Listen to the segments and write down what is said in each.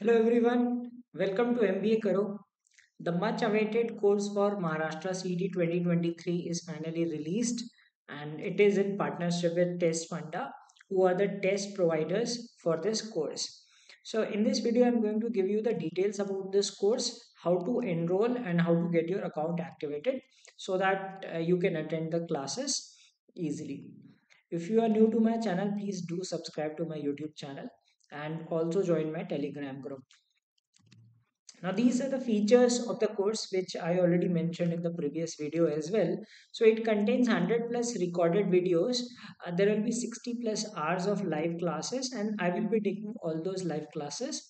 Hello everyone, welcome to MBA Karo. The much awaited course for Maharashtra CET 2023 is finally released and it is in partnership with Test Funda, who are the test providers for this course. So, in this video, I'm going to give you the details about this course, how to enroll, and how to get your account activated so that uh, you can attend the classes easily. If you are new to my channel, please do subscribe to my YouTube channel and also join my Telegram group. Now these are the features of the course which I already mentioned in the previous video as well. So it contains 100 plus recorded videos. Uh, there will be 60 plus hours of live classes and I will be taking all those live classes.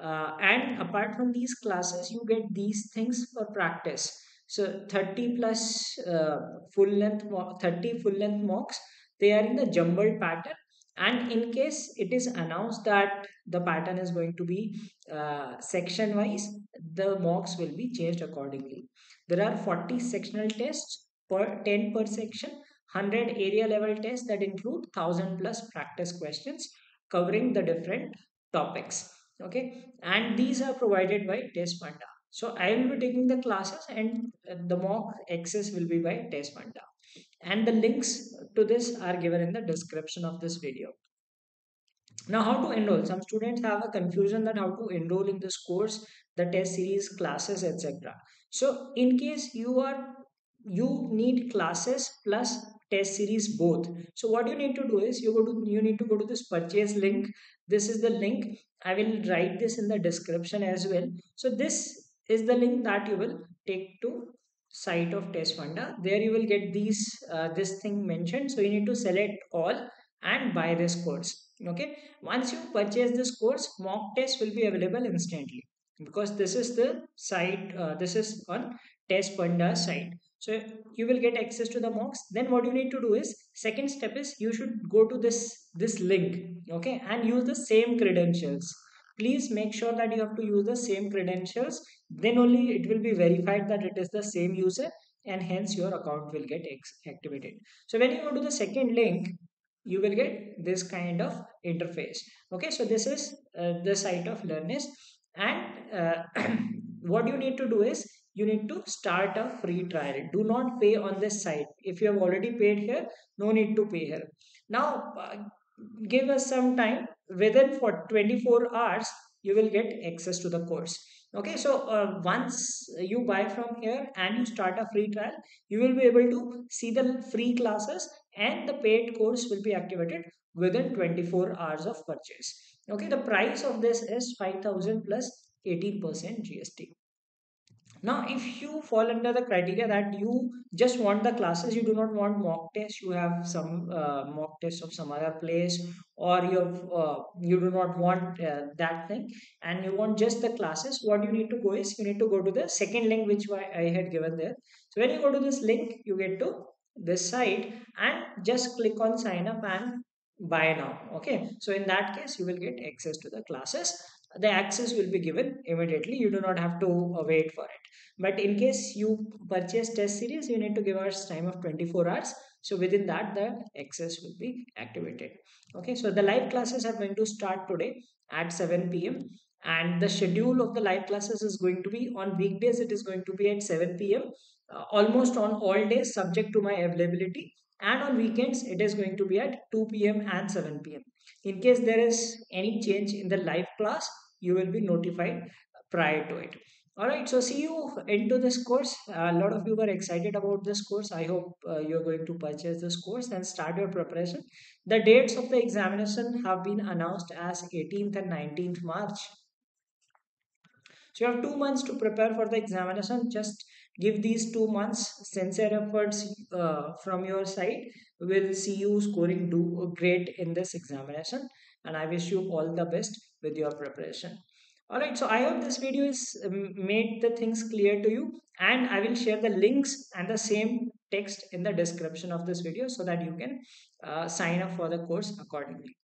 Uh, and apart from these classes, you get these things for practice. So 30 plus uh, full length, 30 full length mocks. They are in the jumbled pattern and in case it is announced that the pattern is going to be uh, section wise the mocks will be changed accordingly. There are 40 sectional tests per 10 per section 100 area level tests that include 1000 plus practice questions covering the different topics okay? And these are provided by test funda so i will be taking the classes and the mock access will be by test funda and the links to this are given in the description of this video. Now how to enroll? Some students have a confusion that how to enroll in this course the test series classes etc so in case you are you need classes plus test series both. So what you need to do is you go to you need to go to this purchase link. This is the link. I will write this in the description as well. So this is the link that you will take to site of test there you will get these uh, this thing mentioned. So you need to select all and buy this course. Okay? Once you purchase this course mock test will be available instantly because this is the site uh, this is on test site. So you will get access to the mocks. Then what you need to do is second step is you should go to this this link. Okay? And use the same credentials please make sure that you have to use the same credentials. Then only it will be verified that it is the same user and hence your account will get activated. So when you go to the second link you will get this kind of interface. Okay so this is uh, the site of Learnyst and uh, what you need to do is you need to start a free trial. Do not pay on this site. If you have already paid here no need to pay here. Now uh, give us some time. Within for 24 hours you will get access to the course. Okay so uh, once you buy from here and you start a free trial you will be able to see the free classes and the paid course will be activated within 24 hours of purchase. Okay the price of this is 5000 plus 18% gst now if you fall under the criteria that you just want the classes you do not want mock tests you have some uh, mock tests of some other place or you have uh, you do not want uh, that thing and you want just the classes what you need to go is you need to go to the second link which i had given there. So when you go to this link you get to this site and just click on sign up and buy now okay? So in that case you will get access to the classes the access will be given immediately. You do not have to uh, wait for it. But in case you purchase test series you need to give us time of 24 hours. So within that the access will be activated. Okay so the live classes are going to start today at 7 p.m and the schedule of the live classes is going to be on weekdays it is going to be at 7 p.m uh, almost on all days subject to my availability. And on weekends it is going to be at 2 p.m and 7 p.m in case there is any change in the live class you will be notified prior to it. All right so see you into this course. A lot of you were excited about this course. I hope uh, you're going to purchase this course and start your preparation. The dates of the examination have been announced as 18th and 19th march. So you have two months to prepare for the examination. Just give these two months sincere efforts uh, from your side. We'll see you scoring do great in this examination and i wish you all the best with your preparation. All right so i hope this video is um, made the things clear to you and i will share the links and the same text in the description of this video so that you can uh, sign up for the course accordingly